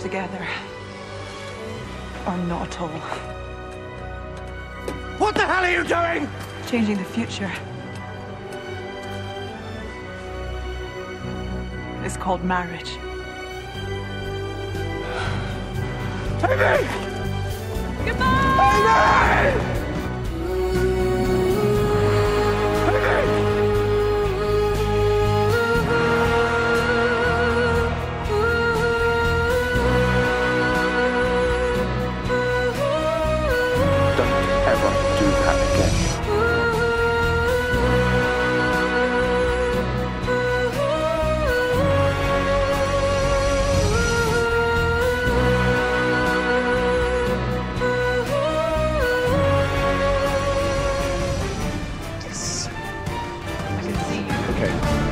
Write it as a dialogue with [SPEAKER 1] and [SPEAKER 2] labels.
[SPEAKER 1] Together. Or not at all.
[SPEAKER 2] What the hell are you doing?
[SPEAKER 1] Changing the future. It's called marriage.
[SPEAKER 2] Timmy! ever do that again. Yes. I can see you. Okay.